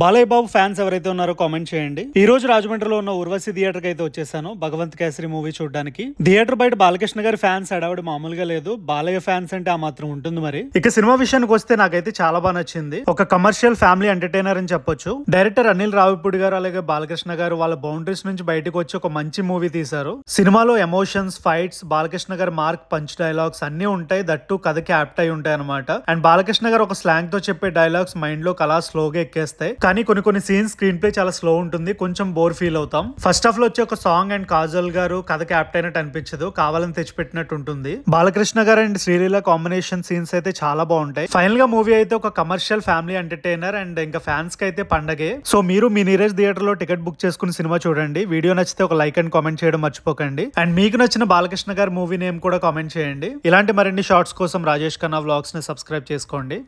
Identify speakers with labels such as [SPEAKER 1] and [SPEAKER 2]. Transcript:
[SPEAKER 1] Balayya Babu fans ఎవరైతే ఉన్నారో comment చేయండి. ఈ రోజు రాజమండ్రిలో ఉన్న ఉర్వశి థియేటర్కి అయితే వచ్చేసాను. భగవంత్ కేసరి మూవీ చూడడానికి. థియేటర్ బయట బాలకృష్ణ గారి ఫ్యాన్స్ అడవడి మామూలుగా లేదు. బాలయ్య ఫ్యాన్స్ అంటే ఆ మాత్రం ఉంటుంది మరి. ఇక సినిమా విషయానికి వస్తే నాకైతే చాలా బాగా నచ్చింది. ఒక కమర్షియల్ ఫ్యామిలీ ఎంటర్టైనర్ అని చెప్పొచ్చు. డైరెక్టర్ అనిల్ రావిపూడి గారు అలాగే బాలకృష్ణ గారు వాళ్ళ బౌండరీస్ నుంచి బయటకు వచ్చి ఒక మంచి మూవీ తీశారు. సినిమాలో ఎమోషన్స్ ఫైట్స్ బాలకృష్ణ గారి మార్క్ పంచ్ డైలాగ్స్ అన్ని ఉంటాయి. దట్టు కథకి యాప్ట్ అయి ఉంటాయి అనమాట అండ్ బాలకృష్ణ గారు ఒక స్లాంగ్తో చెప్పే డైలాగ్స్ మైండ్లో కళా స్లోగా ఎక్కేస్తాయి. కానీ కొన్ని కొన్ని సీన్స్ స్క్రీన్ ప్లే చాలా స్లో ఉంటుంది. కొంచెం బోర్ ఫీల్ అవుతాం. ఫస్ట్ హాఫ్లో వచ్చే ఒక సాంగ్ అండ్ కాజల్ గారు కథకి యాప్ట్ అయినట్టు అనిపించదు. కావాలని తెచ్చిపెట్టినట్టు ఉంటుంది. బాలకృష్ణ గారు అండ్ శ్రీలీల కాంబినేషన్ సీన్స్ అయితే చాలా బాగుంటాయి. ఫైనల్గా మూవీ అయితే ఒక కమర్షియల్ ఫ్యామిలీ ఎంటర్టైనర్ అండ్ ఇంకా ఫ్యాన్స్కి అయితే పండగే. సో మీరు మీ నీరజ్ థియేటర్లో టికెట్ బుక్ చేసుకుని సినిమా చూడండి. వీడియో నచ్చితే ఒక లైక్ అండ్ కామెంట్ చేయడం మర్చిపోకండి. అండ్ మీకు నచ్చిన బాలకృష్ణ గారి మూవీ నేమ్ కూడా కామెంట్ చేయండి. ఇలాంటి మరిన్ని షార్ట్స్ కోసం రాజేష్ ఖన్నా వ్లాగ్స్ని సబ్స్క్రైబ్ చేసుకోండి.